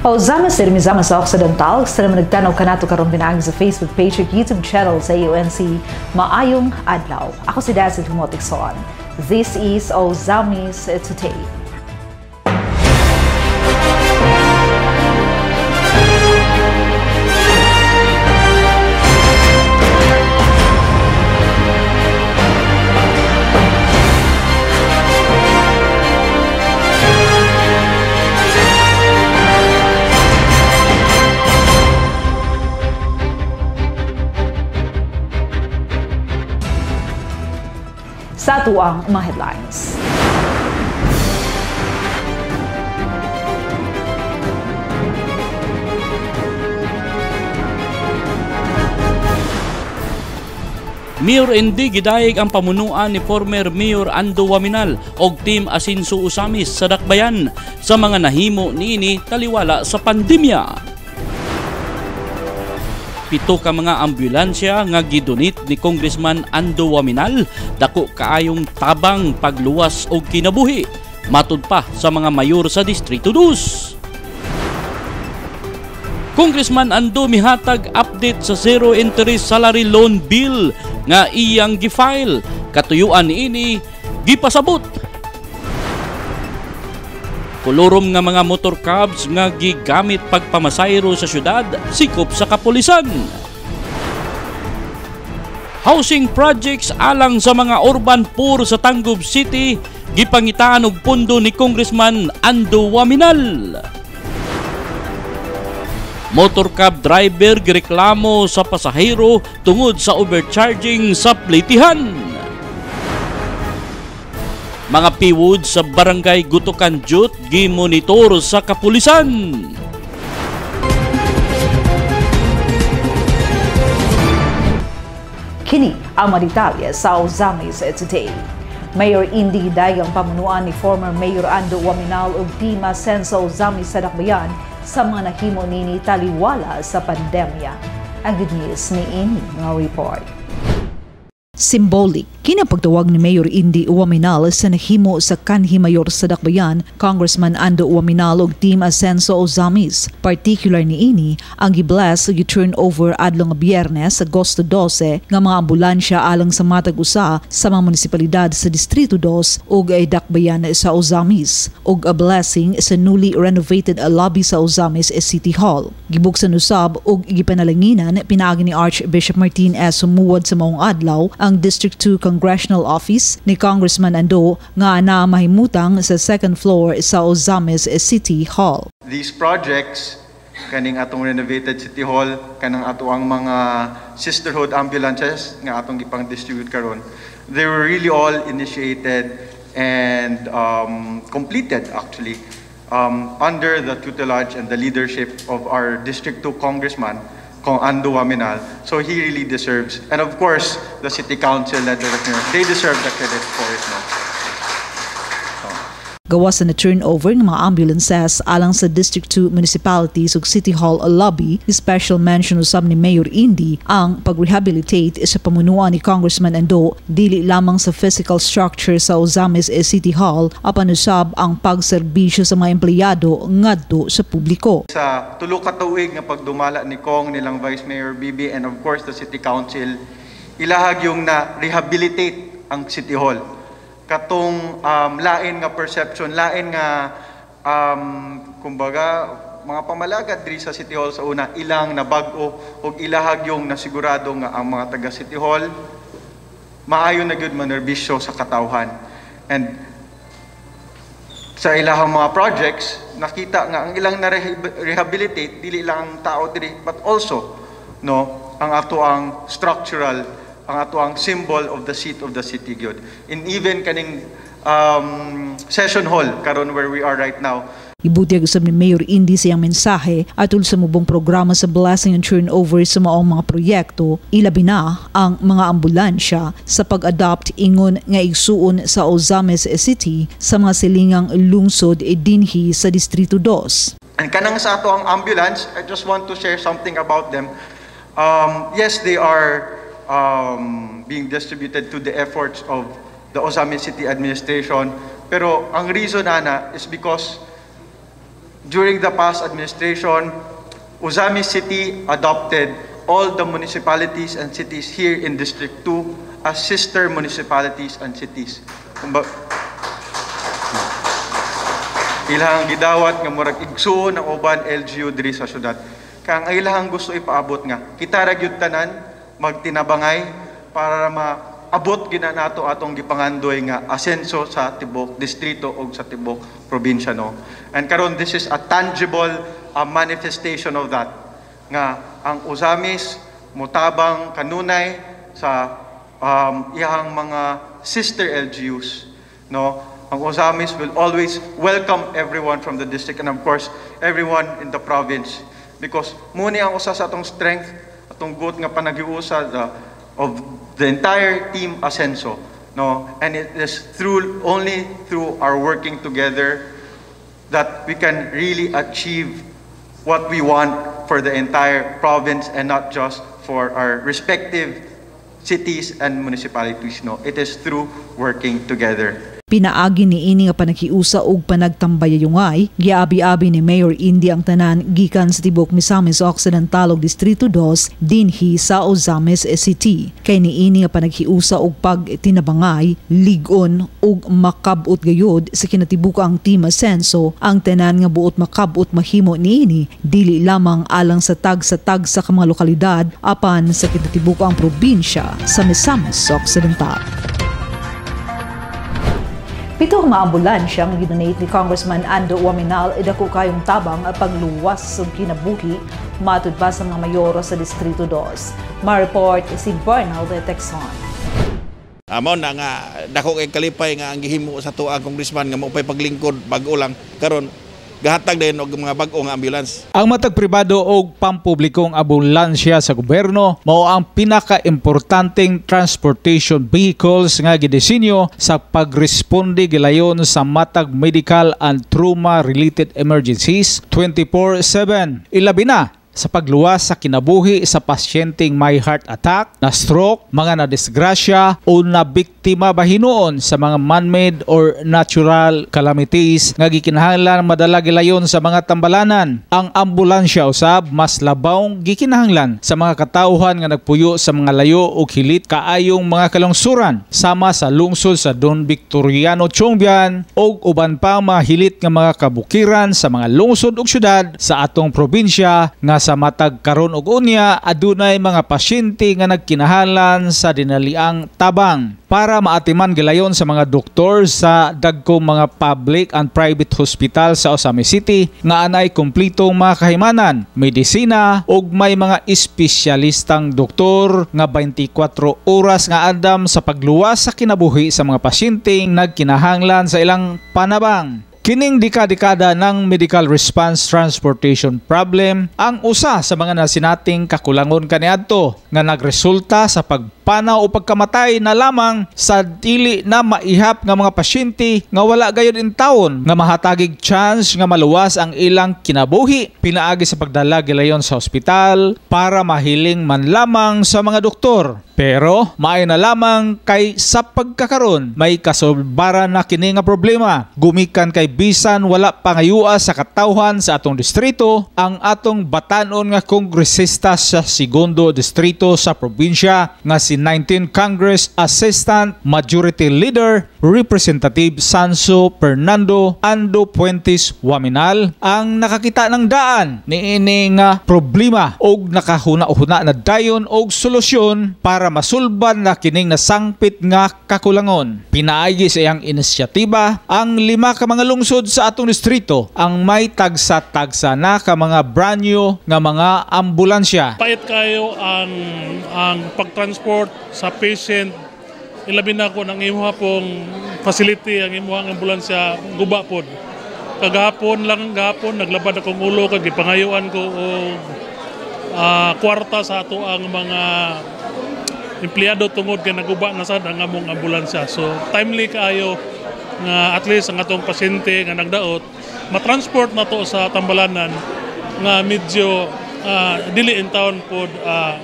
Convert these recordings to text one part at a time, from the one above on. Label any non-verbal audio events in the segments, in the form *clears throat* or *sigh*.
Pauzama sa Rimizama sa Occidental, sa naman nagtanaw ka nato karong binaagi sa Facebook page at YouTube channel sa UNC Maayong Adlaw. Ako si Dazzle Tumotic Soan. This is Ozamis Today. Sa tuang mga headlines. Mayor Endi gidayeg ang pamunuan ni former Mayor Ando Waminal og Team Asinso Usamis sa Dakbayan sa mga nahimo niini taliwala sa pandemya. Pito ka mga ambulansya nga gidonate ni Congressman Ando Waminal dako kaayong tabang pagluwas og kinabuhi matud pa sa mga mayor sa Distrito 2. Congressman Ando mihatag update sa zero interest salary loan bill nga iyang gifile. Katuyuan ini gipasabot. Kolorom nga mga motor cabs nga gigamit pagpamasayro sa syudad, sikop sa kapulisan. Housing projects alang sa mga urban poor sa Tangub City, gipangitaan og pundo ni Congressman Ando Waminal. Motor cab driver gireklamo sa pasahero tungod sa overcharging sa plitihan. Mga piwood sa barangay Gutukan Jut gimonitor sa kapulisan. Kini ang detalye sa Ozamis Today. Mayor Indy Dagang pamunuan ni former Mayor Ando Waminal ug Tima Senso Ozamis sa Dakbayan sa mga nahimo nini taliwala sa pandemya. Ang good news ni ini nga report. Symbolic, kinapagtawag ni Mayor Indy Uwaminal sa nahimo sa kanhi mayor sa Dakbayan, Congressman Ando Uwaminal ug Team Asenso Ozamis. Particular ni ini ang gibless gi-turn over adlong Biyernes, Agosto 12 nga mga ambulansya alang sa matag usa sa mga munisipalidad sa Distrito 2 ug ay Dakbayan sa Ozamis ug a blessing sa newly renovated lobby sa Ozamis City Hall. Gibuksan usab ug gipanalanginan pinaagi ni Archbishop Martin S. Sumuwad sa maong adlaw ang District 2 Congressional Office ni Congressman Ando nga na mahimutang sa second floor sa Ozamis City Hall. These projects kaning atong renovated City Hall kanang ato ang mga sisterhood ambulances nga atong gipang distribute karon they were really all initiated and um, completed actually um, under the tutelage and the leadership of our District 2 Congressman Ando. So he really deserves, and of course, the City Council and the they deserve the credit for it. No? Gawas na turnover ng mga ambulances alang sa District 2 municipalities ug City Hall lobby, special mention usab ni Mayor Indy ang pag-rehabilitate sa pamunuan ni Congressman Ando dili lamang sa physical structure sa Ozamis City Hall apan usab ang pagserbisyo sa mga empleyado ngadto sa publiko. Sa tulo ka tuig nga pagdumala ni Kong nilang Vice Mayor Bibi and of course the City Council, ilahag yung na rehabilitate ang City Hall katong um, lain nga perception, lain nga um, kumbaga mga pamalagad diri sa City Hall sa una ilang na bag-o ug ilahag yung nasigurado nga ang mga taga City Hall maayo na gyud manerbisyo sa katawhan. And sa ilahang mga projects, nakita nga ang ilang na rehabilitate dili lang ang tao diri but also no ang ato ang structural ang ato ang symbol of the seat of the city gyud. In even kaning um, session hall karon where we are right now, Ibutyag usab ni Mayor Indy sa iyang mensahe atul sa mubong programa sa blessing and turnover sa maong mga proyekto, ilabi na ang mga ambulansya sa pag-adopt ingon nga igsuon sa Ozames City sa mga silingang lungsod e dinhi sa Distrito 2. And kanang sa ato ang ambulance, I just want to share something about them. Um, yes, they are um, being distributed to the efforts of the Ozamis City Administration. Pero ang reason ana is because During the past administration, Uzami City adopted all the municipalities and cities here in District 2 as sister municipalities and cities. Kumba, ilahang gidawat nga murag igsuon ang uban LGU diri sa syudad. Kaya ang ilahang gusto ipaabot nga, kita ra tanan magtinabangay para maabot gina nato atong gipangandoy nga asenso sa tibok distrito o sa tibok probinsya no. And karon this is a tangible uh, manifestation of that nga ang usamis mutabang kanunay sa um, iyang mga sister LGUs no ang usamis will always welcome everyone from the district and of course everyone in the province because muni ang usa sa atong strength nga the, ah, of the entire team Asenso no? And it is through only through our working together that we can really achieve what we want for the entire province and not just for our respective cities and municipalities no? It is through working together Pinaagi ni ini nga panaghiusa og panagtambayayungay, giabi-abi ni Mayor Indy ang tanan gikan sa tibok Misamis Occidental ug Distrito 2 dinhi sa Ozames City. Kay ni ini nga panaghiusa og pagtinabangay, ligon ug makabot gayud sa kinatibukang Team Asenso ang tanan nga buot makabot mahimo niini dili lamang alang sa tag sa tag sa mga lokalidad apan sa kinatibukang probinsya sa Misamis Occidental. Pito ang mga ambulansya ang ginonate ni Congressman Ando Waminal idako kayong tabang at pagluwas sa kinabuhi matud pa sa mga mayoro sa Distrito 2. Ma-report si Bernal de Texon. Amo na nga dako kay kalipay nga ang gihimo sa tuwa congressman nga mo pay paglingkod bag-o lang karon gahatag din og mga bag-o nga ambulance. Ang matag pribado o pampublikong ambulansya sa gobyerno mao ang pinaka-importanteng transportation vehicles nga gidisenyo sa pagresponde gilayon sa matag medical and trauma-related emergencies 24/7. Ilabi na sa pagluwas sa kinabuhi sa pasyenteng may heart attack, na stroke, mga nadisgrasya o na biktima bahinoon sa mga man-made or natural calamities nga gikinahanglan madala gilayon sa mga tambalanan. Ang ambulansya usab mas labawng gikinahanglan sa mga katawhan nga nagpuyo sa mga layo o hilit kaayong mga kalungsuran sama sa lungsod sa Don Victoriano Chongbian o uban pa mga hilit nga mga kabukiran sa mga lungsod ug syudad sa atong probinsya nga sa matag karon og unya adunay mga pasyente nga nagkinahalan sa dinaliang tabang para maatiman gilayon sa mga doktor sa dagkong mga public and private hospital sa Osami City nga anay kumplitong mga kahimanan, medisina ug may mga espesyalistang doktor nga 24 oras nga andam sa pagluwas sa kinabuhi sa mga pasyenteng nagkinahanglan sa ilang panabang. Kining dekada-dekada ng medical response transportation problem ang usa sa mga nasinating kakulangon kaniadto nga nagresulta sa pagpanaw o pagkamatay na lamang sa dili na maihap nga mga pasyente nga wala gayud in taon nga mahatagig chance nga maluwas ang ilang kinabuhi pinaagi sa pagdala gilayon sa ospital para mahiling man lamang sa mga doktor pero maay na lamang kay sa pagkakaron may kasolbaran na kini nga problema. Gumikan kay bisan wala pangayua sa katawhan sa atong distrito ang atong batanon nga kongresista sa segundo distrito sa probinsya nga si 19 Congress Assistant Majority Leader Representative Sanso Fernando Ando Puentes Waminal ang nakakita ng daan ni ini nga problema og nakahuna-huna na dayon og solusyon para masulban na kining nasangpit nga kakulangon. Pinaagi sa iyang inisyatiba ang lima ka mga lungsod sa atong distrito ang may tagsa-tagsa na ka mga brand new nga mga ambulansya. Pait kayo ang ang pagtransport sa patient ilabi na ko ng imuha pong facility ang imuha ang ambulansya guba pod kagahapon lang gahapon naglabad akong ulo kag gipangayuan ko og ah, kwarta sa ato ang mga empleyado tungod kay naguba na sad ang among ambulansya. So timely kaayo nga at least ang atong pasyente nga nagdaot matransport na to sa tambalanan nga medyo ah, dili in town pod ah,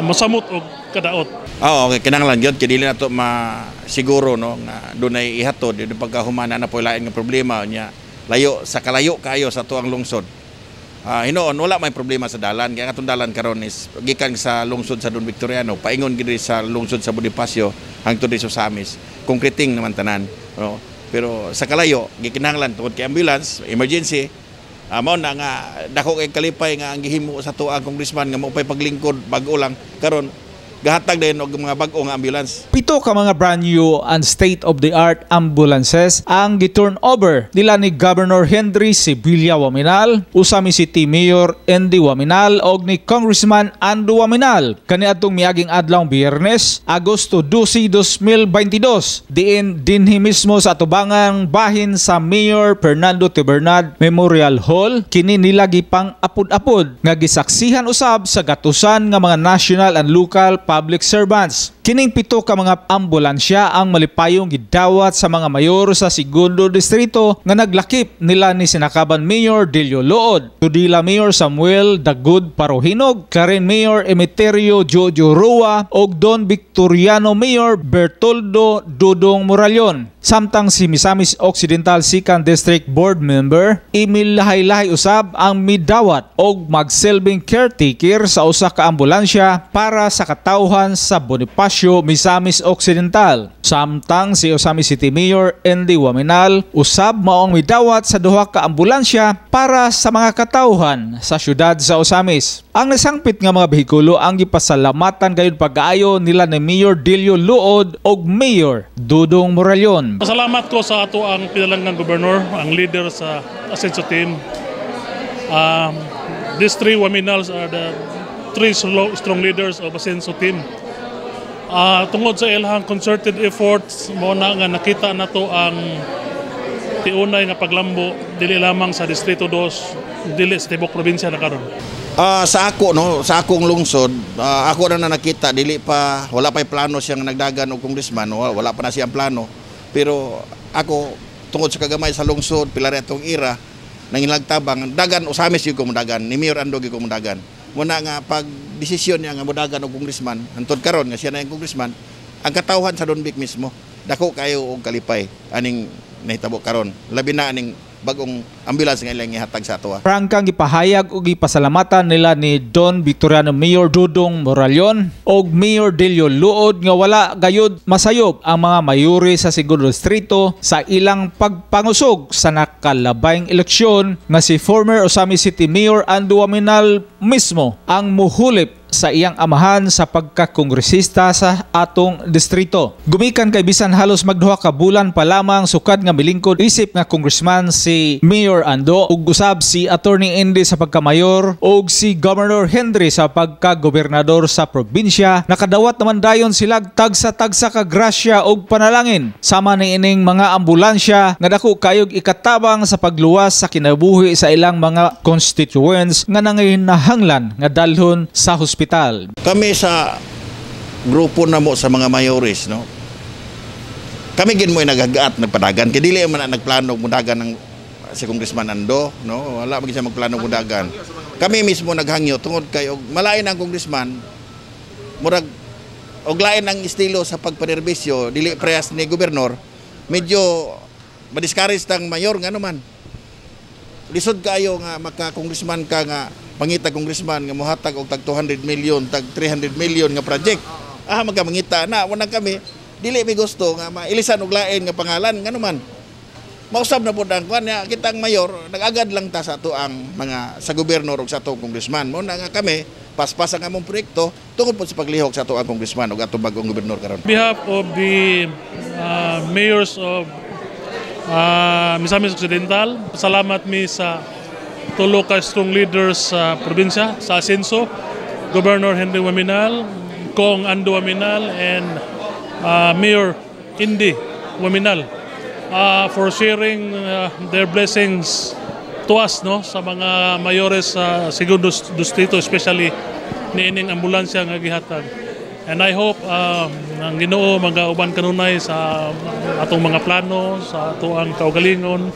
masamot og kadaot. Oo, okay, kinahanglan gyud kay dili na to ma siguro no nga dunay ihatod. Yung pagkahumana na po lain nga problema nya layo sa kalayo kayo sa tuang lungsod. Ah, hinoon wala may problema sa dalan. Kaya atong dalan karon is gikan sa lungsod sa Don Victoriano. Paingon gid sa lungsod sa Bonifacio hangtod sa Samis. Concreting naman tanan no? pero sa kalayo gikinahanglan tungod kay ambulance emergency amo na nga dako kay kalipay nga ang gihimo sa tuang congressman nga mo pay paglingkod bag-o lang. Karon gahatag din og mga bag-o nga ambulance. Pito ka mga brand new and state-of-the-art ambulances ang giturn over nila ni Governor Henry Sibilia Waminal, usami City Mayor Andy Waminal og ni Congressman Ando Waminal. Kaniadtong miaging adlaw Biyernes, Agosto 12, 2022 diin dinhi mismo sa atubangang bahin sa Mayor Fernando Tibernad Memorial Hall kini nila gipang apod-apod nga gisaksihan usab sa gatusan nga mga national and local public servants. Kining pito ka mga ambulansya ang malipayong gidawat sa mga mayor sa segundo distrito nga naglakip nila ni Sinakaban Mayor Delio Lood, Tudila Mayor Samuel Dagud Parohinog, Karen Mayor Emeterio Jojo Rua og Don Victoriano Mayor Bertoldo Dudong Moralion. Samtang si Misamis Occidental Sikan District Board Member Emil Lahay-Lahay usab ang midawat og magselbing caretaker sa usa ka ambulansya para sa katawhan sa Bonifacio, Misamis Occidental. Samtang si Osamis City Mayor Andy Waminal usab maong midawat sa duha ka ambulansya para sa mga katawhan sa syudad sa Osamis. Ang nasangpit nga mga behikulo ang gipasalamatan gayud pag-aayo nila ni Mayor Delio Luod og Mayor Dudong Moralion. Pasalamat ko sa ato ang pinalangang gobernador, ang leader sa Asenso team. Um, these three Waminals are the three strong leaders of Asenso team. Ah, tungod sa ilahang concerted efforts, mo na nga nakita na to ang tiunay nga paglambo dili lamang sa Distrito 2, dili sa tibok probinsya na karon. Ah, sa ako no, sa akong lungsod, ah, ako na na nakita dili pa wala pa plano siyang nagdagan og congressman, wala, wala pa na siyang plano. Pero ako tungod sa kagamay sa lungsod, pilar atong ira nang ilagtabang dagan usamis yung kumudagan, ni Mayor Ando gyud kumudagan. Muna nga pag desisyon niya nga mudagan og congressman, antod karon nga siya na yung congressman, ang katawhan sa Donbic mismo, dako kayo og kalipay aning nahitabo karon. Labi na aning bagong ambulance nga ilang ihatag sa atoa. Prangkang gipahayag ug gipasalamatan nila ni Don Victoriano Mayor Dudong Moralion og Mayor Delio Luod nga wala gayud masayob ang mga mayuri sa segundo distrito sa ilang pagpangusog sa nakalabayng eleksyon nga si former Osami City Mayor Ando Waminal mismo ang muhulip sa iyang amahan sa pagkakongresista sa atong distrito. Gumikan kay bisan halos magduha ka bulan pa lamang sukad nga milingkod isip nga congressman si Mayor Ando ug usab si Attorney Indy sa pagkamayor ug si Governor Henry sa pagkagobernador sa probinsya nakadawat naman dayon sila tagsa-tagsa ka grasya ug panalangin sama ni ining mga ambulansya nga dako kayog ikatabang sa pagluwas sa kinabuhi sa ilang mga constituents nga nanginahanglan nga dalhon sa hospital. Kami sa grupo na mo sa mga mayores, no? Kami gin mo nagagaat nagpadagan kay dili man na nagplano mudagan ng si Congressman Ando, no? Wala man siya magplano mudagan. Kami mismo naghangyo tungod kay og malain ang congressman murag og lain ang estilo sa pagpanerbisyo dili prehas ni gobernador medyo madiscourage tang mayor nga naman lisod kayo nga maka congressman ka nga pangita congressman nga mohatag og tag 200 million tag 300 million nga project. Ah magamangita na. Wala kami. Dili mi gusto nga mailisan og lain nga pangalan. Nga naman mausab na pud ang kwan. Nga kitang mayor nagagad lang ta sa ato ang mga sa gobernador ug sa ato congressman. Mo na nga kami paspas ang among proyekto tungod po sa paglihok sa ato ang congressman ug ato bagong gobernador karon. On behalf of the uh, mayors of uh, Misamis Occidental, salamat mi sa tulo ka strong leaders sa probinsya, sa Asenso, Governor Henry Waminal, Kong Ando Waminal, and uh, Mayor Indy Waminal uh, for sharing uh, their blessings to us no sa mga mayores sa segundo distrito especially niining ambulansya nga gihatag and I hope um, ang Ginoo magauban kanunay sa atong mga plano sa ato ang kaugalingon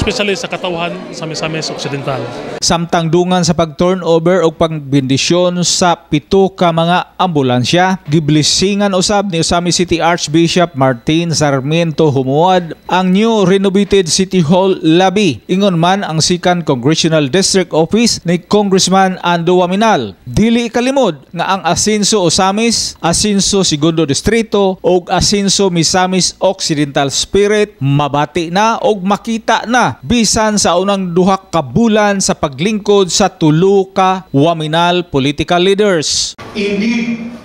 especially sa katawhan sa Misamis Occidental. Samtang dungan sa pag-turnover o pagbindisyon sa pito ka mga ambulansya, giblisingan usab ni Usami City Archbishop Martin Sarmiento Humuad ang new renovated City Hall lobby. Ingon man ang Sikan Congressional District Office ni Congressman Ando Waminal. Dili kalimod nga ang Asinso Osamis, Asinso Segundo Distrito ug Asinso Misamis Occidental Spirit mabati na og makita na bisan sa unang duha ka bulan sa paglingkod sa tulo ka Waminal political leaders. Indeed,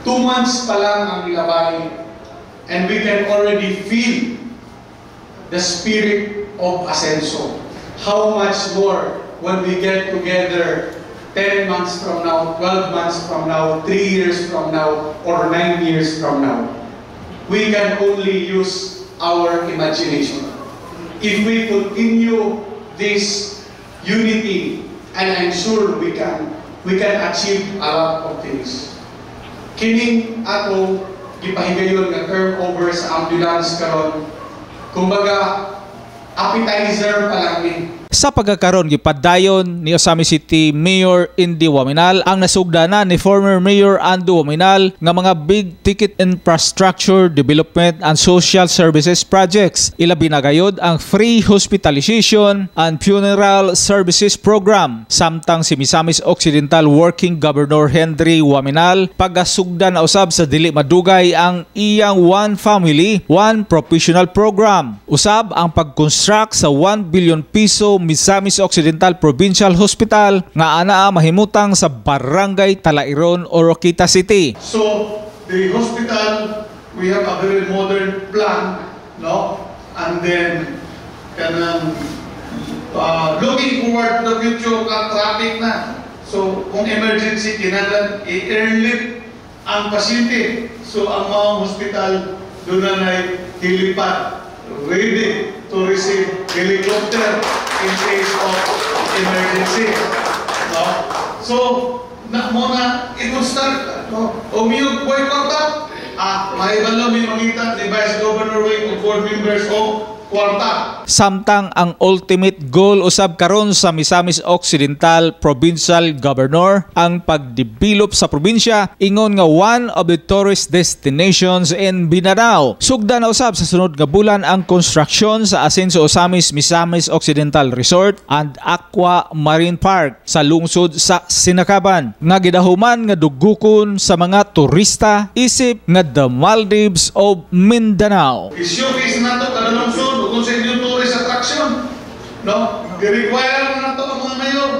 two months pa lang ang nilabay and we can already feel the spirit of Asenso. How much more when we get together 10 months from now, 12 months from now, 3 years from now, or 9 years from now. We can only use our imagination. If we continue this unity, and I'm sure we can, we can achieve a lot of things. Kining ato gipahigayon nga turnover sa ambulance karon. Kumbaga, appetizer pa lang ni. Sa pagkakaroon gipadayon ni Osami City Mayor Indy Waminal ang nasugdanan ni former Mayor Ando Waminal nga mga big ticket infrastructure development and social services projects. Ilabi na gayod ang free hospitalization and funeral services program. Samtang si Misamis Occidental Working Governor Henry Waminal pagasugda na usab sa dili madugay ang iyang One Family, One Professional Program. Usab ang pag-construct sa 1 billion piso Misamis Occidental Provincial Hospital nga anaa mahimutang sa Barangay Talairon, Oroquita City. So, the hospital, we have a very modern plan, no? And then, kanang, uh, looking forward to the future, ka traffic na. So, kung emergency, kinahanglan i-airlift ang pasyente. So, ang mga hospital, doon na na hilipad, ready to receive helicopter in case of emergency. No? So, na mo na, it will start, no? O miyog boycott ah, maibalo mi mangita ni Vice Governor Wing o board members o kwarta. Samtang ang ultimate goal usab karon sa Misamis Occidental Provincial Governor ang pagdevelop sa probinsya ingon nga one of the tourist destinations in Binanao. Sugda na usab sa sunod nga bulan ang construction sa Asenso Osamis Misamis Occidental Resort and Aqua Marine Park sa lungsod sa Sinakaban nga gidahuman nga dugukon sa mga turista isip nga the Maldives of Mindanao. I-showcase na to kada lungsod attraction. No? I-require na to ang mga mayor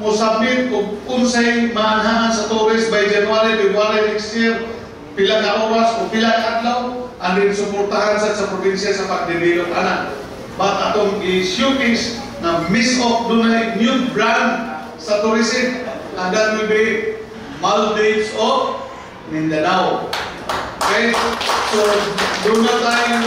mo submit o unsay maanhangan sa tourist by January, February next year, pila ka oras o pila ka adlaw, and then suportahan sa sa probinsya sa pagdevelop ana. But atong i-showcase na miss off dunay new brand sa tourism and that will be Maldives of Mindanao. Okay? So, doon na tayong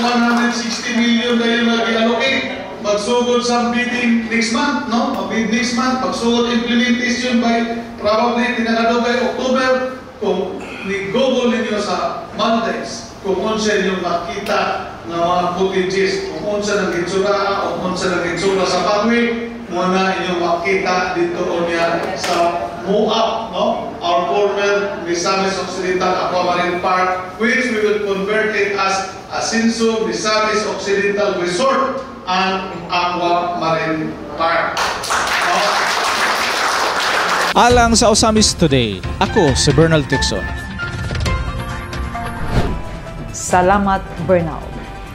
160 million tayo mag-allocate. Magsugod sa bidding next month, no? Mabid next month. Magsugod implementation by probably tinakado by October. Kung ni-google ninyo sa Maldives, kung unsa ninyo makita ng mga footages, kung unsa ng gitsura, o kung unsa ng gitsura sa pathway, muna inyong makita dito o niya sa MUAP, no? Our former Misamis Occidental Aquamarine Park, which we will convert it as Asinso Misamis Occidental Resort and Aquamarine Park. No? Alang sa Osamis Today, ako si Bernal Tixon. Salamat, Bernal.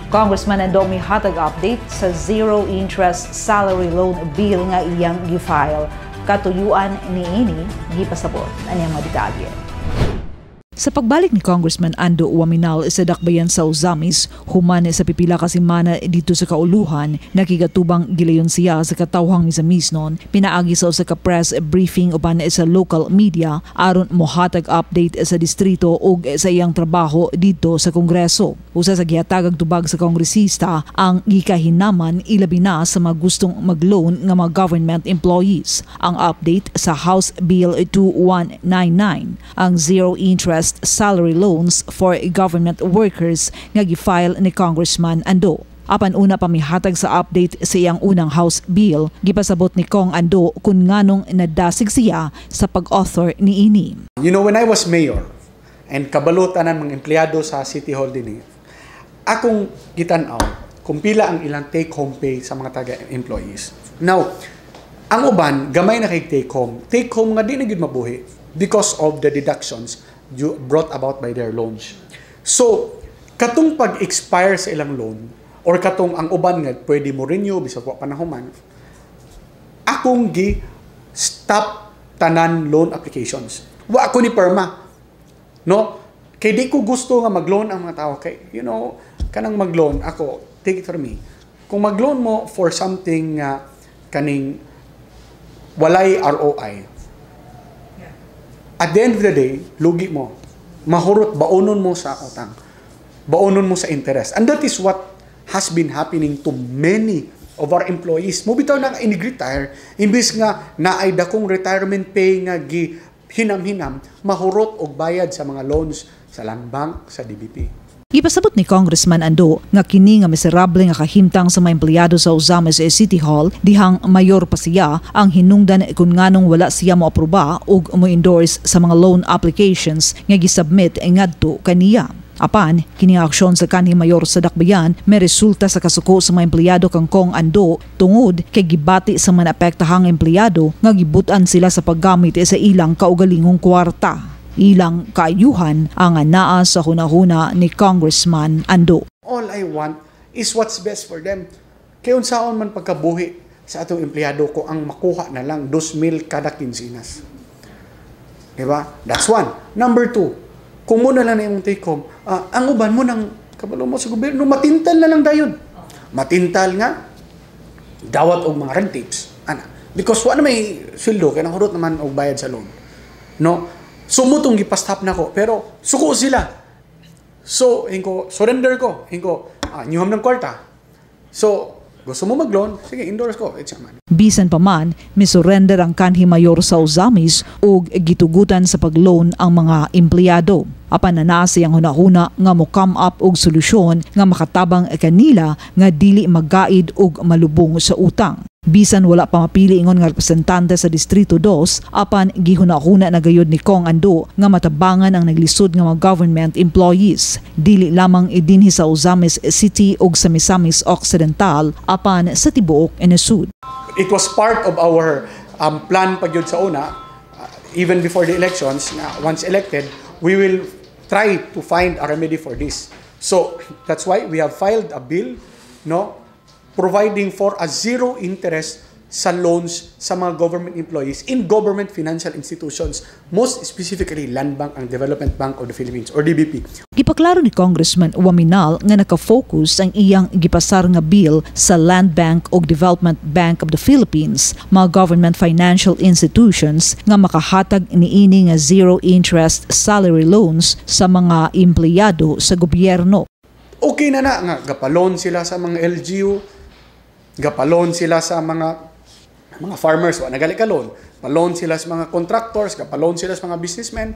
Congressman Andomi hatag update sa zero interest salary loan bill nga iyang gi-file. Katuyuan ni ini gipasabot. Anyang mga detalye. Sa pagbalik ni Congressman Ando Uwaminal sa dakbayan sa Uzamis, human sa pipila ka semana dito sa kauluhan, nakigatubang gilayon siya sa katawhang ni sa Misnon, pinaagi sa usa press briefing uban sa local media aron mohatag update sa distrito ug sa iyang trabaho dito sa Kongreso. Usa sa gihatagag tubag sa kongresista ang gikahinaman ilabi na sa mga gustong mag-loan nga mga government employees. Ang update sa House Bill 2199, ang zero interest salary loans for government workers nga gifile ni Congressman Ando. Apan una pamihatag sa update sa iyang unang House bill, gipasabot ni Kong Ando kung nganong nadasig siya sa pag-author ni ini. You know, when I was mayor, and kabalutan ng mga empleyado sa City Hall din, eh, akong gitanaw kung pila ang ilang take-home pay sa mga taga-employees. Now, ang uban, gamay na kay take-home. Take-home nga di na mabuhi because of the deductions brought about by their loans. So, katong pag-expire sa ilang loan, or katong ang uban nga pwede mo renew bisag wa panahuman, akong gi stop tanan loan applications. Wa ako ni perma. No? Kay di ko gusto nga mag-loan ang mga tao kay you know kanang mag-loan ako take it from me. Kung mag-loan mo for something nga kaning walay ROI. At the end of the day, lugi mo. Mahurot baonon mo sa utang. Baonon mo sa interest. And that is what has been happening to many of our employees. Mo bitaw na in-retire, imbis nga naay dakong retirement pay nga gi hinam-hinam, mahurot og bayad sa mga loans sa Land Bank, sa DBP. Ipasabot ni Congressman Ando nga kini nga miserable nga kahimtang sa mga empleyado sa Ozames City Hall dihang mayor pa siya ang hinungdan kung nganong wala siya mo aproba ug mo endorse sa mga loan applications nga gisubmit ngadto kaniya. Apan, kini aksyon sa kanhi mayor sa Dakbayan may resulta sa kasuko sa mga empleyado kang Kong Ando tungod kay gibati sa mga apektahang empleyado nga gibutan sila sa paggamit sa ilang kaugalingong kwarta. Ilang kaayuhan ang naa sa hunahuna ni Congressman Ando. All I want is what's best for them. Kaya unsaon man pagkabuhi sa atong empleyado ko ang makuha na lang 2,000 kada kinsinas. Diba? That's one. Number two, kung muna lang na yung take home, ah, ang uban mo ng kabalo mo sa gobyerno, matintal na lang dayon. Matintal nga, dawat og mga rent tips. Ana. Because wala may sweldo, kaya nahurot naman og bayad sa loan. No? Sumutong gipastap na ko, pero suko sila. So, hinko, surrender ko. Hinko, ah, nyuham ng kwarta. So, gusto mo mag-loan? Sige, endorse ko. It's your money. Bisan pa man, misurrender ang kanhi mayor sa Ozamis ug gitugutan sa pag-loan ang mga empleyado. Apan na nasi ang hunahuna nga mo come up og solusyon nga makatabang kanila nga dili maggaid og malubong sa utang. Bisan wala pa mapili ingon nga representante sa Distrito 2, apan gihunahuna na gayud ni Kong Ando nga matabangan ang naglisod nga mga government employees. Dili lamang idinhi sa Ozamis City ug sa Misamis Occidental, apan sa tibuok Enesud. It was part of our um, plan pag yun sa una, uh, even before the elections, na once elected, we will try to find a remedy for this. So, that's why we have filed a bill, no, providing for a zero interest sa loans sa mga government employees in government financial institutions, most specifically Land Bank and Development Bank of the Philippines or DBP. Gipaklaro ni Congressman Waminal nga naka-focus ang iyang gipasar nga bill sa Land Bank ug Development Bank of the Philippines, mga government financial institutions nga makahatag niini nga zero interest salary loans sa mga empleyado sa gobyerno. Okay na na nga gapalon sila sa mga LGU, gapalon sila sa mga mga farmers, wa nagali ka loan. Palon sila sa mga contractors, kapalon sila sa mga businessmen.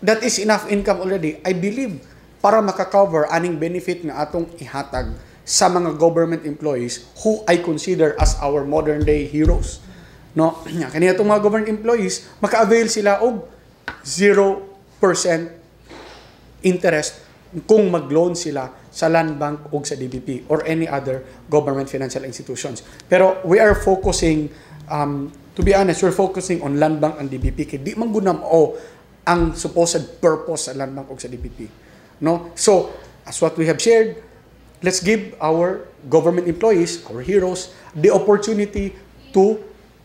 That is enough income already. I believe para makakover aning benefit nga atong ihatag sa mga government employees who I consider as our modern day heroes. No, *clears throat* kaniya itong mga government employees, maka-avail sila og 0% interest kung mag-loan sila sa Land Bank o sa DBP or any other government financial institutions. Pero we are focusing, um, to be honest, we're focusing on Land Bank and DBP kaya di man gunam o ang supposed purpose sa Land Bank o sa DBP. No? So, as what we have shared, let's give our government employees, our heroes, the opportunity to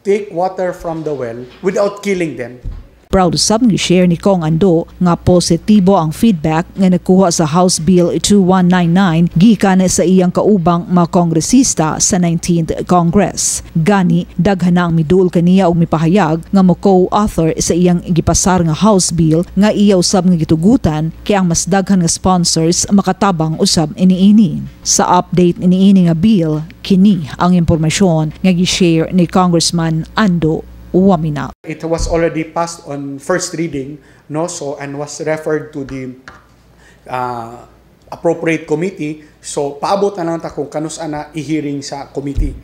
take water from the well without killing them. Proud usab ni share ni Kong Ando nga positibo ang feedback nga nakuha sa House Bill 2199 gikan sa iyang kaubang mga kongresista sa 19th Congress. Gani daghan ang midul kaniya og mipahayag nga mo co-author sa iyang gipasar nga House Bill nga iya usab nga gitugutan kay ang mas daghan nga sponsors makatabang usab iniini. Sa update iniini nga bill, kini ang impormasyon nga gi-share ni Congressman Ando Waminaw. It was already passed on first reading, no? So and was referred to the uh, appropriate committee. So paabot na lang ta kung kanus ana i-hearing sa committee.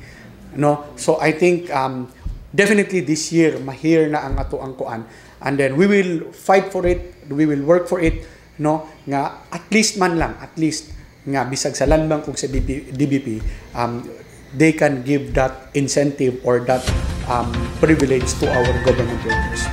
No? So I think um, definitely this year mahir na ang ato ang kuan and then we will fight for it, we will work for it no nga at least man lang at least nga bisag sa land bank ug sa DBP um, they can give that incentive or that um, privilege to our government workers.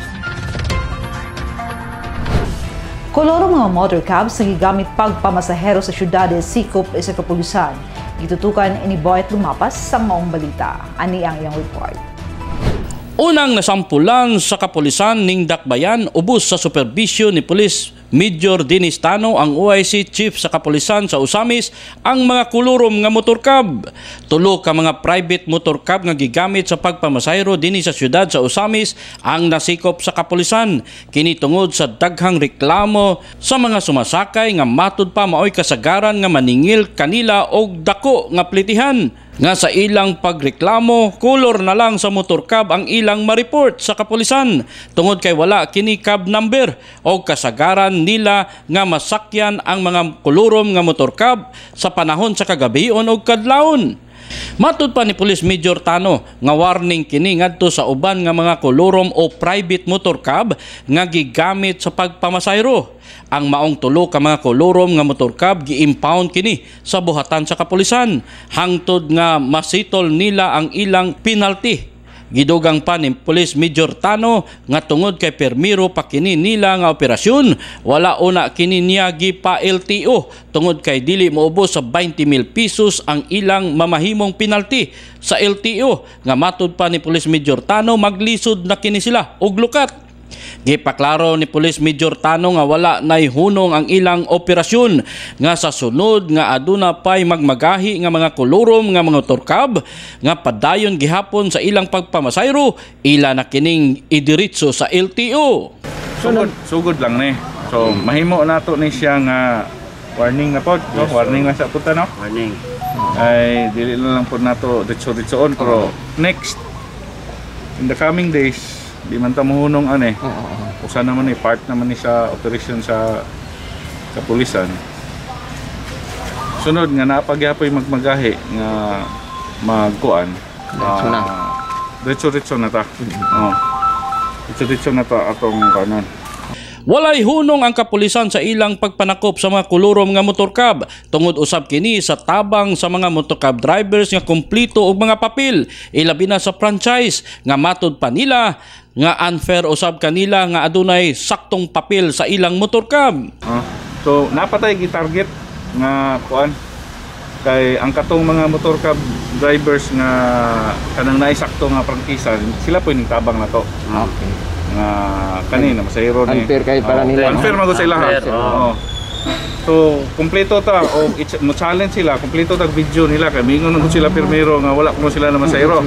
Koloro mga motor cabs na gigamit pagpamasahero sa syudad Sikop sa Kapulisan. Gitutukan ni Boyet Lumapas sa maong balita. Ani ang iyang report. Unang nasampulan sa kapulisan ning Dakbayan ubos sa superbisyo ni Pulis Major Dennis Tano ang OIC Chief sa kapulisan sa Usamis ang mga kulurom nga motorkab. Tulo ka mga private motorkab nga gigamit sa pagpamasayro dinhi sa syudad sa Usamis ang nasikop sa kapulisan. Kini tungod sa daghang reklamo sa mga sumasakay nga matud pa maoy kasagaran nga maningil kanila og dako nga plitihan nga sa ilang pagreklamo, kulor na lang sa motorcab ang ilang ma-report sa kapulisan tungod kay wala kini cab number o kasagaran nila nga masakyan ang mga kulurom nga motorcab sa panahon sa kagabion o kadlawon. Matud pa ni Police Major Tano nga warning kini ngadto sa uban nga mga kulurom o private motor cab nga gigamit sa pagpamasayro. Ang maong tulo ka mga kulurom nga motor cab gi-impound kini sa buhatan sa kapulisan hangtod nga masitol nila ang ilang penalty Gidugang pa ni Police Major Tano nga tungod kay permiro pa kini nila nga operasyon, wala una kini niya gipa LTO tungod kay dili moubos sa 20 mil pesos ang ilang mamahimong penalty sa LTO nga matud pa ni Police Major Tano maglisod na kini sila. Og lukat. Gipaklaro ni Police Major Tano nga wala nay hunong ang ilang operasyon nga sa sunod nga aduna pay magmagahi nga mga kolorom nga mga torkab nga padayon gihapon sa ilang pagpamasayro ila na kining idiritso sa LTO. Sugod, sugod lang ni. So mahimo nato ni siya nga warning na pod, no? warning lang sa punta no. Warning. Ay dili na lang pod nato ditso-ditsoon pero next in the coming days di man ta mohunong ane. Usa naman ni part naman ni sa operation sa kapulisan. Sunod nga napagyapoy magmagahi nga magkuan. Diretso na. Diretso-diretso na ta. Oh. Diretso-diretso na ta atong kanan. Walay hunong ang kapulisan sa ilang pagpanakop sa mga kulurom nga motorkab tungod usab kini sa tabang sa mga motorkab drivers nga kumplito og mga papel ilabi na sa franchise nga matud pa nila nga unfair usab kanila nga adunay saktong papel sa ilang motorkab. Ah, so napatay gi-target nga kuan kay ang katong mga motor cab drivers nga kanang naisakto nga prangkisa sila po yung tabang na to Okay. Nga kanina masayro ni Unfair kay para nila. unfair man sa ilaha Unfair, Oo. so kumpleto ta o it's- mo challenge sila kumpleto ta video nila kay mingon man sila pirmero nga wala kuno sila na masayro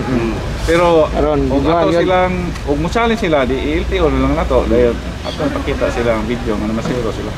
pero Karon, og ato yun. silang og mo challenge sila di LTO na lang nato dahil ato pakita sila ang video nga masayro sila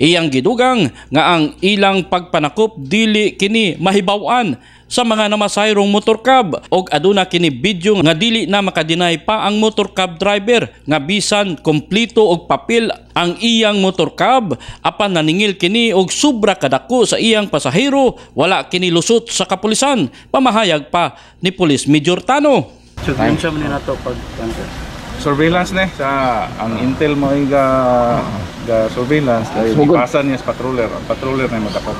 Iyang gidugang nga ang ilang pagpanakop dili kini mahibaw-an sa mga namasayrong motorcab. Og aduna kini video nga dili na makadinay pa ang motorcab driver nga bisan kompleto og papel ang iyang motorcab. Apan naningil kini og sobra kadako sa iyang pasahero wala kini lusot sa kapulisan. Pamahayag pa ni Police Major Tano. So, kung siya man nato pag answer. Surveillance ne sa ang intel mo ay ga ga surveillance dahil Sugod. ipasan niya sa patroller ang patroller na magkapag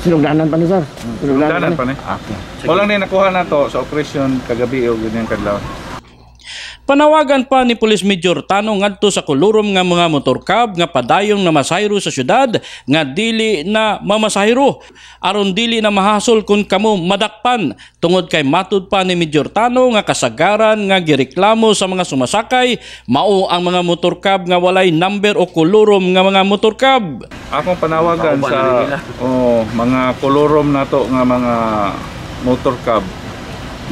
Sinugdanan pa ni sir. Sinugdanan pa ni. Okay. wala na nakuha na to sa operation kagabi o ganyan kadlaw Panawagan pa ni Police Major Tano ngadto sa kulurom nga mga motorcab nga padayong na masayro sa syudad nga dili na mamasayro aron dili na mahasol kung kamo madakpan. Tungod kay matud pa ni Major Tano nga kasagaran nga gireklamo sa mga sumasakay mao ang mga motorcab nga walay number o kulurom nga mga motorcab. akong panawagan sa oh, mga kolorom nato nga mga motor cab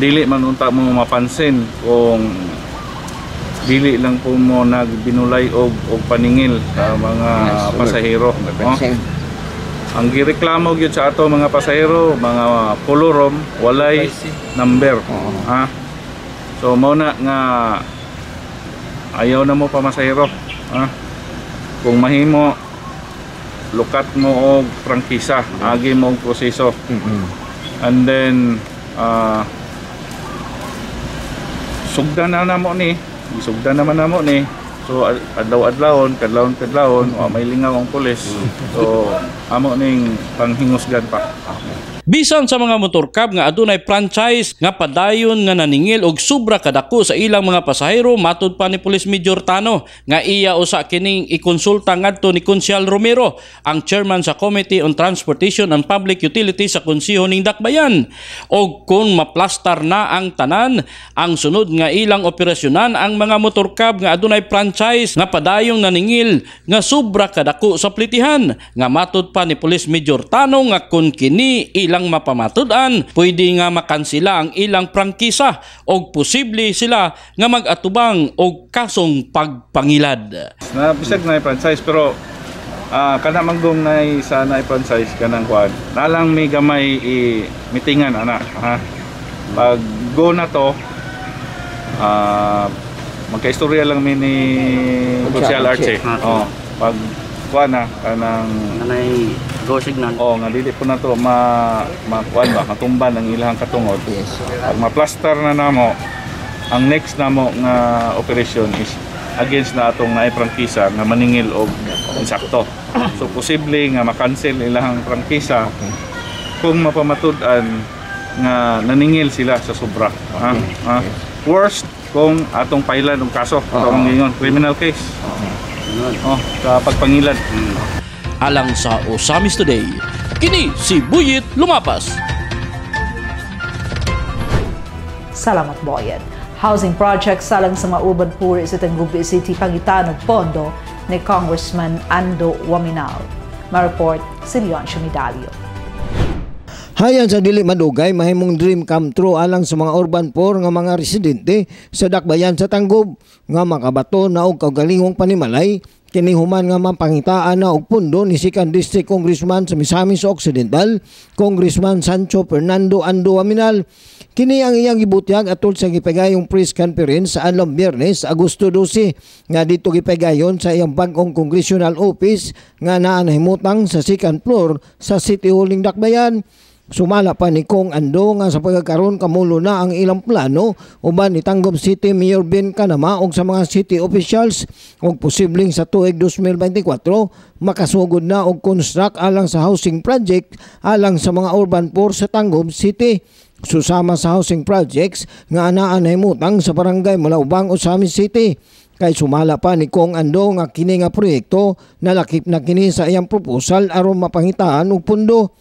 dili man unta mo mapansin kung dili lang po mo nagbinulay og og paningil sa mga pasahero. Same. ang gireklamo gyud sa ato mga pasahero mga kolorom walay number ha so mao na nga ayaw na mo pamasahero ha kung mahimo lukat mo og prangkisa, agi mo og proseso. And then ah sugdan na namo ni, sugdan naman namo ni. So ad- adlaw-adlawon, kadlawon-kadlawon, wa may lingaw ang pulis. So amo ning panghingusgan pa. Bisan sa mga motorkab nga adunay franchise nga padayon nga naningil og sobra kadako sa ilang mga pasahero matud pa ni Police Major Tano nga iya usa kining ikonsulta ngadto ni Konsyal Romero ang chairman sa Committee on Transportation and Public Utilities sa Konsiho ning Dakbayan. Og kung maplastar na ang tanan ang sunod nga ilang operasyonan ang mga motorkab nga adunay franchise nga padayong naningil nga sobra kadako sa plitihan nga matud pa ni Police Major Tano nga kung kini ilang mapamatud-an. Pwede nga makansila ang ilang prangkisa o posible sila nga mag-atubang og kasong pagpangilad. na bisag na franchise pero ah kana manggong na sa na franchise kanang kuan nalang may gamay i mitingan ana ha? Pag go na to ah magkaistorya lang mi ni Social Arche oh pag kuan na kanang Nanay go signal. oh nga dili po na to ma makuan ba matumban ang ilang katungod pag ma-plaster na namo ang next namo nga operation is against na atong naay prangkisa nga maningil og insakto. So posible nga makancel ilang prangkisa kung mapamatud-an nga naningil sila sa sobra. Ha? Ha? Worst kung atong pailan og kaso atong gingon criminal case. Oh, sa pagpangilad. Alang sa Osamis Today, kini si Buyit Lumapas. Salamat Boyan. Housing project salang sa mga urban poor sa Tanggubi City pangitan og pondo ni Congressman Ando Waminal. Ma-report si Leon Medalio. Hayan sa dili madugay mahimong dream come true alang sa mga urban poor nga mga residente sa dakbayan sa Tanggob nga makabato na og kaugalingong panimalay kini human nga mapangitaan na og pundo ni Second District Congressman sa Misamis Occidental Congressman Sancho Fernando Ando Aminal Kini ang iyang gibutyag atol sa gipagayong press conference sa Alam Biyernes, Agosto 12, nga dito gipegayon sa iyang bagong congressional office nga naa nahimutang sa second floor sa City Hall ning Dakbayan. Sumala pa ni Kong Ando nga sa pagkakaroon kamulo na ang ilang plano uban ni Tanggom City Mayor Ben Kanama og sa mga city officials og posibleng sa tuig 2024 makasugod na og construct alang sa housing project alang sa mga urban poor sa Tanggom City susama sa housing projects nga anaan himutang sa barangay Malaubang, Osamis City. Kay sumala pa ni Kong Ando nga kini nga proyekto nalakip na kini sa iyang proposal aron mapangitaan og pundo.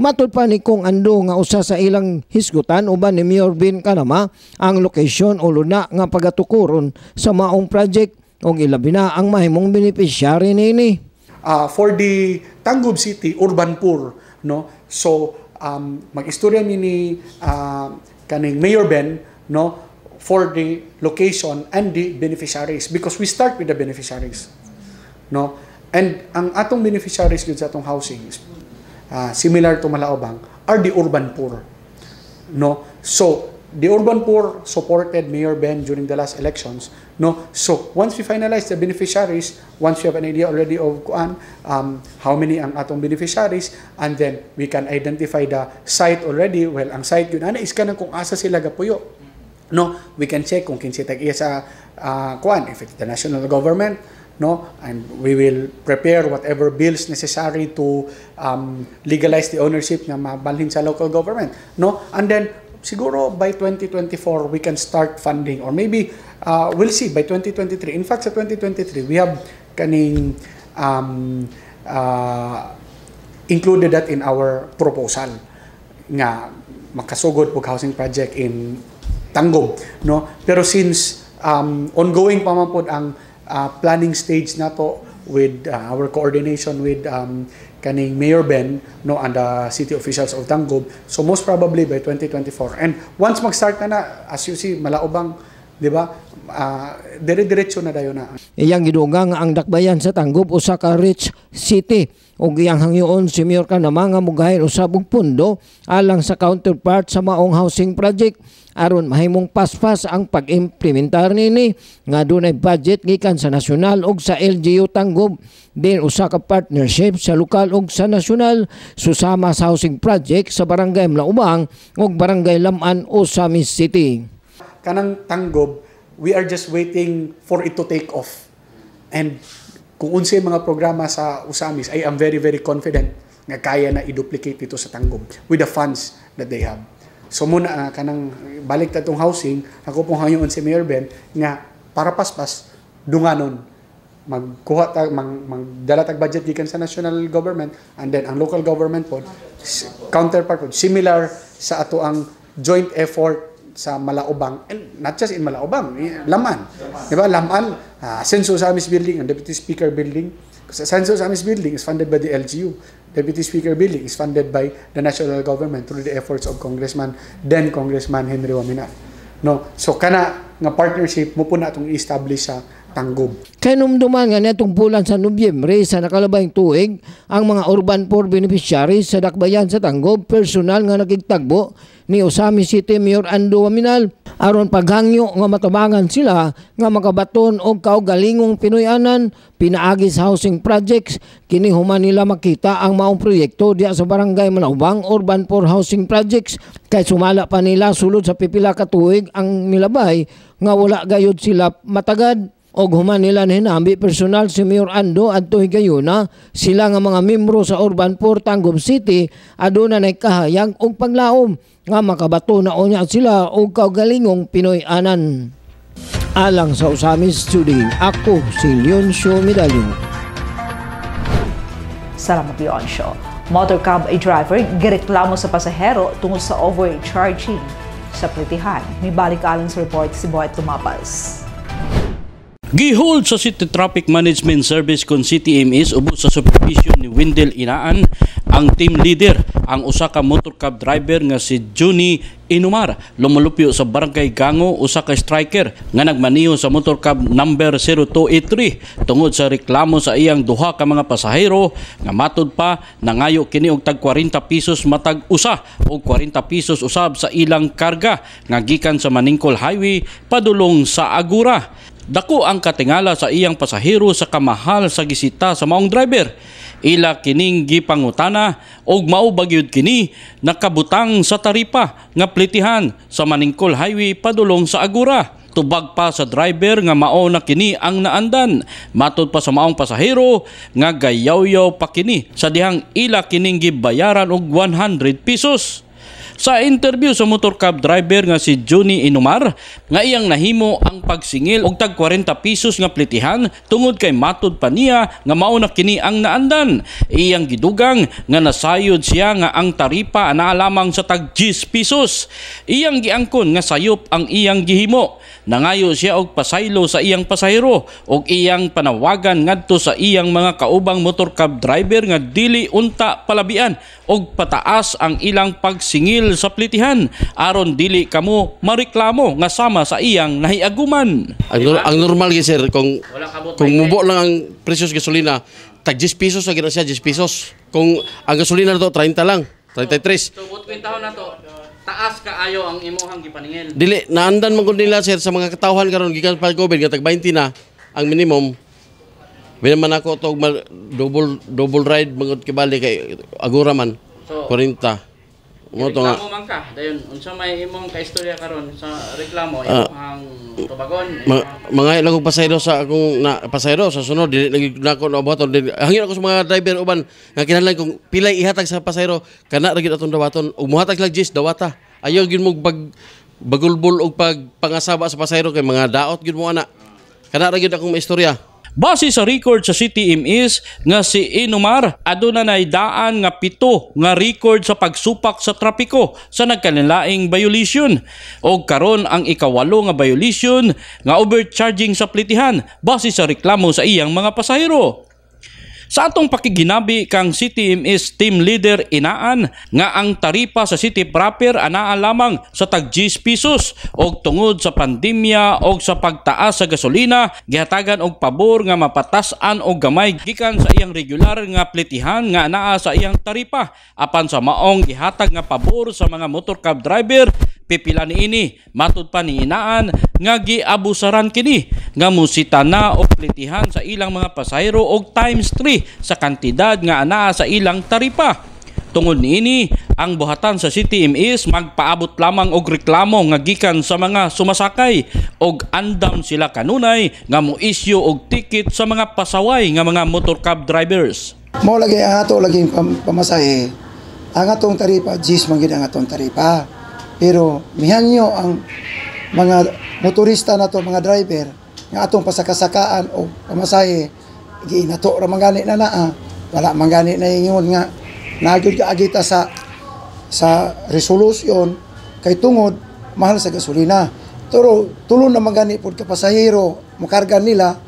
Matod ni Kong Ando nga usa sa ilang hisgutan uban ni Mayor Ben Kanama ang location o luna nga pagatukuron sa maong project. Og ilabi na ang mahimong beneficiary nini. uh, for the Tangub City urban poor no? So um, mag-istorya mi ni uh, kaning Mayor Ben no? For the location and the beneficiaries because we start with the beneficiaries no? And ang atong beneficiaries gyud sa atong housing uh, similar to Malaobang are the urban poor. No? So the urban poor supported Mayor Ben during the last elections no? So once we finalize the beneficiaries once we have an idea already of um, how many ang atong beneficiaries and then we can identify the site already well ang site yun ana is kanang kung asa sila gapuyo. No? We can check kung kinsa tag iya sa uh, kuan if it's the national government no? And we will prepare whatever bills necessary to um, legalize the ownership nga mabalhin sa local government no? And then siguro by 2024 we can start funding or maybe uh, we'll see by 2023 in fact sa 2023 we have kaning um, uh, included that in our proposal nga makasugod og housing project in Tanggob no? Pero since um, ongoing pa man pod ang uh, planning stage nato with uh, our coordination with um, kaning Mayor Ben no and the city officials of Tanggob so most probably by 2024 and once mag-start na na as you see malaubang di ba? Uh, dire-diretso na dayon na. Iyang gidugang ang dakbayan sa Tanggob usa ka rich city. Ug iyang hangyoon si Mayor Kanama nga mugahin usab og pundo alang sa counterpart sa maong housing project aron mahimong paspas ang pag-implementar nini nga dunay budget gikan sa nasyonal ug sa LGU Tanggob din usa ka partnership sa lokal ug sa nasyonal susama sa housing project sa barangay Mlaubang ug barangay Laman o Samis City. kanang tanggob, we are just waiting for it to take off. And kung unsay mga programa sa Usamis, I am very, very confident nga kaya na i-duplicate ito sa tanggob with the funds that they have. So muna, uh, kanang balik ta tong housing, ako pong hanyoon si Mayor Ben, nga para paspas, dunganon, magkuha tag mag, magdala tag budget gikan sa national government and then ang local government po s- counterpart po similar sa ato ang joint effort sa Malaubang and not just in Malaubang eh, Laman. Di ba? Laman uh, Senso Samis building and Deputy Speaker building sa Senso Samis building is funded by the LGU Deputy Speaker building is funded by the national government through the efforts of Congressman then Congressman Henry Waminal no? So kana nga partnership mo po na itong i-establish sa Tanggob Kay numduman nga netong bulan sa Nobyembre sa nakalabayng tuig, ang mga urban poor beneficiaries sa dakbayan sa Tanggob personal nga nakigtagbo ni Osami City Mayor Ando Waminal aron paghangyo nga matabangan sila nga makabaton og kaugalingong Pinoyanan pinaagi sa housing projects kini human nila makita ang maong proyekto diya sa barangay Malaubang Urban Poor Housing Projects. Kay sumala pa nila sulod sa pipila ka tuig ang milabay nga wala gayud sila matagad og human nila hinambi personal si Mayor Ando adto higayuna sila nga mga membro sa Urban Poor Tanggob City aduna nay kahayag og paglaom nga makabato na unya sila og kaugalingong Pinoy anan. Alang sa Usamis Today, ako si Leoncio Medallo. Salamat Leoncio. Motorcab a driver gireklamo sa pasahero tungkol sa overcharging sa plitihan. May balik alang sa report si Boyd Tumapas. Gihold sa City Traffic Management Service kon CTMS ubos sa supervision ni Wendell Inaan ang team leader ang usa ka motor cab driver nga si Juni Inumar. Lumalupyo sa Barangay Gango usa ka striker nga nagmaniho sa motor cab number 0283 tungod sa reklamo sa iyang duha ka mga pasahero nga matud pa nangayo kini og tag 40 pesos matag usa o 40 pesos usab sa ilang karga nga gikan sa Maningkol Highway padulong sa Agura Dako ang katingala sa iyang pasahero sa kamahal sa gisita sa maong driver. Ila kining gipangutana og mao bagyod kini nakabutang sa taripa nga plitihan sa Maningkol Highway padulong sa Agura. Tubag pa sa driver nga mao na kini ang naandan. Matod pa sa maong pasahero nga gayaw-yaw pa kini sa dihang ila kining gibayaran og 100 pesos. Sa interview sa motor cab driver nga si Juni Inumar, nga iyang nahimo ang pagsingil og tag 40 pesos nga plitihan tungod kay matud pa niya nga mao na kini ang naandan. Iyang gidugang nga nasayod siya nga ang taripa ana lamang sa tag 10 pesos. Iyang giangkon nga sayop ang iyang gihimo. Nangayo siya og pasaylo sa iyang pasahero og iyang panawagan ngadto sa iyang mga kaubang motor cab driver nga dili unta palabian og pataas ang ilang pagsingil sa plitihan aron dili kamo mareklamo nga sama sa iyang nahiaguman. Ang, nor- ang normal gyud sir kung kung mubo lang ang presyo sa gasolina, tag 10 pesos sa siya 10 pesos. Kung ang gasolina to 30 lang, 33. So but kwentahon na to, taas kaayo ang imuhang gipaningil. Dili naandan man gud nila sir sa mga katawhan karon gikan pa COVID nga tag 20 na ang minimum. Binaman ako to mag- double double ride mangod kibali kay agura man. So, 40. Mo to nga. Reklamo man ka. Dayon unsa may imong kaistorya karon sa reklamo? Ah. imong tubagon. Ma- mga ilang pasayro sa akong na pasayro sa sunod dili lagi na ako nabuhaton dili hangin ako sa mga driver uban nga kinahanglan kung pilay ihatag sa pasayro. Kana ra gyud atong dawaton. Ug muhatag lang jis dawata. Ayaw gyud mo pag bagulbol og pag pangasaba sa pasayro kay mga daot gyud mo ana. Kana ra gyud akong maistorya Base sa record sa CTMS nga si Inumar aduna nay daan nga pito nga record sa pagsupak sa trapiko sa nagkanilaing violation o karon ang ikawalo nga violation nga overcharging sa plitihan base sa reklamo sa iyang mga pasahero. Sa atong pakiginabi kang CTMS team leader inaan nga ang taripa sa city proper anaa lamang sa tag 10 pesos og tungod sa pandemya og sa pagtaas sa gasolina gihatagan og pabor nga mapatas-an og gamay gikan sa iyang regular nga plitihan nga anaa sa iyang taripa. Apan sa maong gihatag nga pabor sa mga motor cab driver Pipila ni ini matud pa ni inaan nga giabusaran kini nga musita na og plitihan sa ilang mga pasahero og times 3 sa kantidad nga anaa sa ilang taripa. Tungod niini, ang buhatan sa CTMS magpaabot lamang og reklamo nga gikan sa mga sumasakay og andam sila kanunay nga mo issue og ticket sa mga pasaway nga mga motor cab drivers. Mo lagi ang ato laging pam pamasahe. Ang atong taripa, G's man ang atong taripa. Pero mihanyo ang mga motorista nato, mga driver nga atong pasakasakaan o pamasahe giinato ra mangani na naa. Wala mangani na ingon nga nagyud ka agita sa sa resolution kay tungod mahal sa gasolina. Pero tulo na magani pod ka pasahero mukarga nila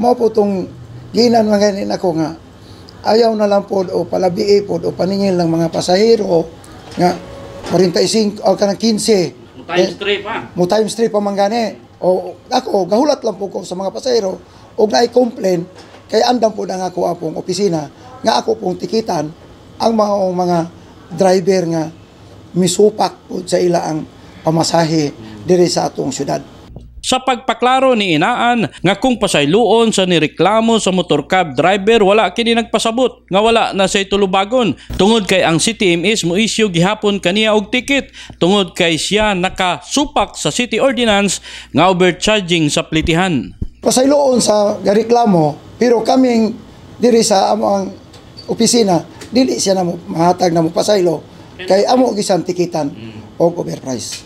mao po tong ginan mangani nako nga ayaw na lang pod o palabii pod o paningil ng mga pasahero nga 45 o kanang 15 Times 3 pa. mo times 3 pa man gani. O ako gahulat lang po ko sa mga pasahero og naay-complain kay andam po na ako apong opisina nga ako pong tikitan ang mga mga driver nga misupak po sa ila ang pamasahe diri sa atong syudad. Sa pagpaklaro ni Inaan nga kung pasayloon sa nireklamo sa motor cab driver wala kini nagpasabot nga wala na say tulubagon. Tungod kay ang CTMS mo issue gihapon kaniya og ticket. Tungod kay siya nakasupak sa city ordinance nga overcharging sa plitihan. Pasayloon sa reklamo pero kaming diri sa among opisina dili siya na mahatag na mo pasaylo. Kay amo gisan tikitan og overprice.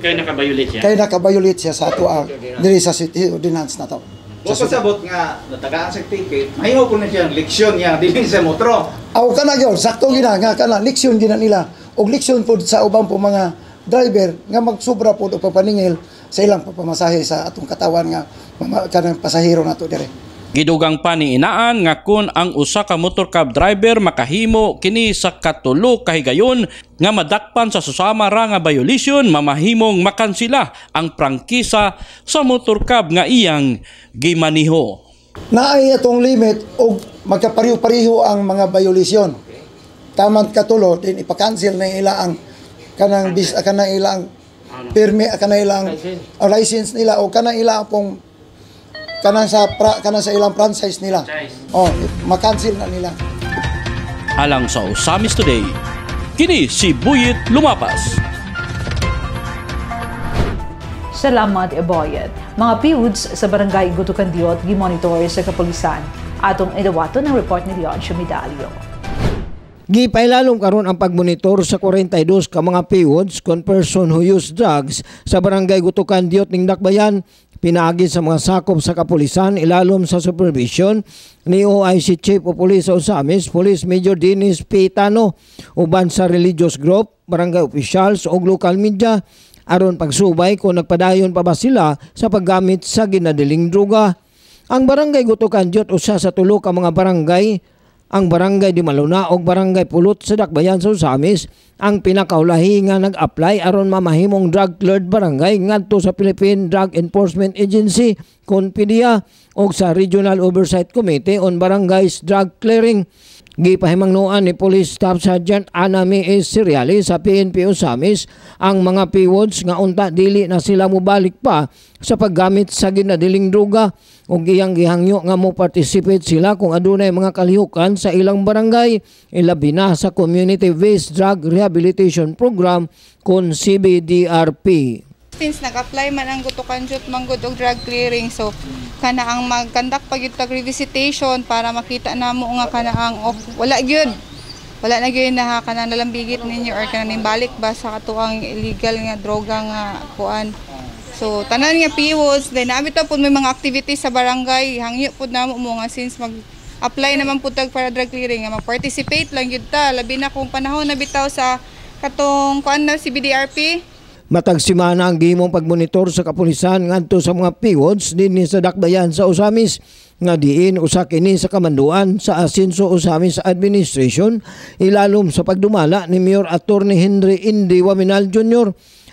Kaya nakabayulit siya. Kay nakabayulit siya sa ato ang diri sa city ordinance na to. Wa pasabot nga natagaan sa ticket, mahimo po na siyang leksyon niya dili sa motro. Aw kana gyud sakto gina nga kana leksyon gina nila og leksyon pod sa ubang po mga driver nga magsubra pod og papaningil sa ilang papamasahe sa atong katawan nga mama- kanang pasahero nato dire. Gidugang pa ni Inaan nga kun ang usa ka motor cab driver makahimo kini sa katulo kahigayon nga madakpan sa susama ra nga violation mamahimong makansila ang prangkisa sa motor cab nga iyang gimaniho. Naay atong limit og magkapariho-pariho ang mga violasyon. Tamang katulo din ipa-cancel na ila ang kanang bis kanang ilang permit kanang ilang license nila o kanang ilang pong kanang sa pra, kanang sa ilang franchise nila. Oh, ma-cancel na nila. Alang sa Usamis Today, kini si Buyit Lumapas. Salamat Eboyet. Mga PUDs sa Barangay Gutukan Diot gimonitor sa kapulisan. Atong idawato ng report ni Leon Medalio. Gipailalom karon ang pagmonitor sa 42 ka mga PUDs kon person who use drugs sa barangay Gutukan Diot ning Dakbayan pinaagi sa mga sakop sa kapulisan ilalom sa supervision ni OIC Chief of Police sa Usamis, Police Major Dennis P. Tano, uban sa religious group, barangay officials o local media aron pagsubay kung nagpadayon pa ba sila sa paggamit sa ginadiling droga. Ang barangay Gutukan Diot usa sa tulo ka mga barangay ang barangay di Maluna o barangay Pulot sa Dakbayan sa Usamis ang pinakaulahi nga nag-apply aron mamahimong drug cleared barangay ngadto sa Philippine Drug Enforcement Agency CONPIDIA o sa Regional Oversight Committee on Barangays Drug Clearing. Gipahimangnuan ni Police Staff Sergeant Anami A. Siriali sa PNP Usamis ang mga PWODs nga unta dili na sila mubalik pa sa paggamit sa ginadiling droga o giyang gihangyo nga mo participate sila kung adunay mga kalihukan sa ilang barangay ilabi na sa Community Based Drug Rehabilitation Program kon CBDRP. Since nag-apply man ang gutukan jut manggod og drug clearing so kana ang mag-conduct pag yung revisitation para makita namo nga kana ang of, wala gyud. Wala na gyud na kana nalambigit ninyo or kana nimbalik ba sa katuang illegal nga droga nga kuan. So tanan nga PWOS then nabi to pud may mga activities sa barangay hangyo pud namo mo nga since mag apply naman pud tag para drug clearing mag-participate lang gyud ta. Labi na kung panahon na bitaw sa katong kuan na si BDRP Matag simana ang gimong pagmonitor sa kapulisan ngadto sa mga PWODs dinhi sa Dakbayan sa Usamis nga diin usa kini sa kamanduan sa Asinso Usamis Administration ilalom sa pagdumala ni Mayor Attorney Henry Indy Waminal Jr.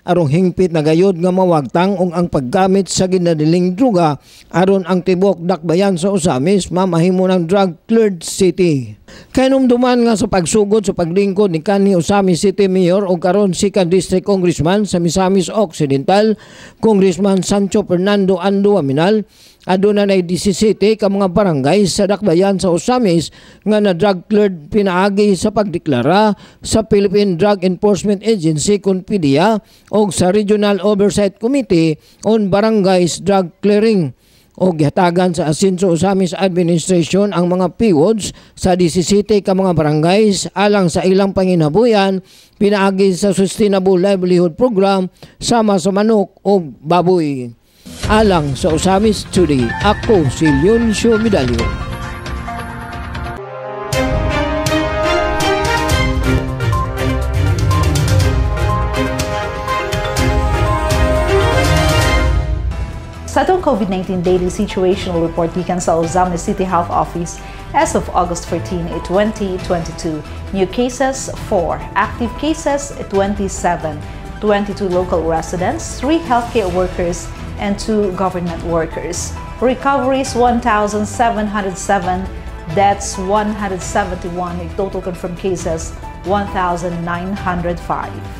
arong hingpit na gayod nga mawagtang ong ang paggamit sa ginadiling druga aron ang tibok dakbayan sa Usamis mamahimo ng drug cleared city. Kainumduman nga sa pagsugod sa paglingkod ni kanhi Usami City Mayor o karon second district congressman sa Misamis Occidental, Congressman Sancho Fernando Ando Aminal, aduna na 17 ka mga barangay sa dakbayan sa Usamis nga na drug cleared pinaagi sa pagdeklara sa Philippine Drug Enforcement Agency kun PDEA o sa Regional Oversight Committee on Barangays Drug Clearing o gihatagan sa Asinso Usamis Administration ang mga PWODs sa 17 ka mga barangays alang sa ilang panginabuyan pinaagi sa Sustainable Livelihood Program sama sa manok o baboy. Alang sa Usamis Today, ako si Leoncio Medallo. Sa itong COVID-19 Daily Situational Report gikan sa Ozami City Health Office as of August 14, 2022. New cases 4, active cases 27, 22 local residents, 3 healthcare workers, and 2 government workers. Recoveries 1,707, deaths 171, with total confirmed cases 1,905.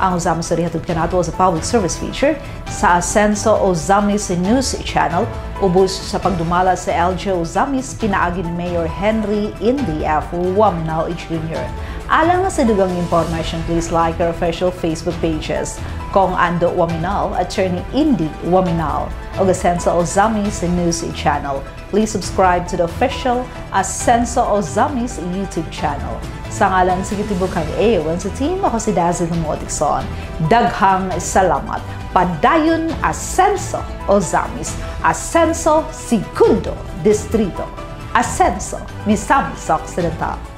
Ang Ozamis na rihatod kanato sa public service feature sa Asenso Ozamis News Channel ubos sa pagdumala sa LJ Ozamis pinaagi ni Mayor Henry Indy F. Wamnao Jr. Alang sa dugang information, please like our official Facebook pages. Kong Ando Waminal, Attorney Indy Waminal, o Asenso Ozamis News Channel. Please subscribe to the official Asenso Ozamis YouTube channel. Sa ngalan sa Gitibukan A1 sa team, ako si Dazzle Motikson. Daghang salamat. Padayon Asenso Ozamis. Asenso Segundo Distrito. Asenso Misamis Occidental.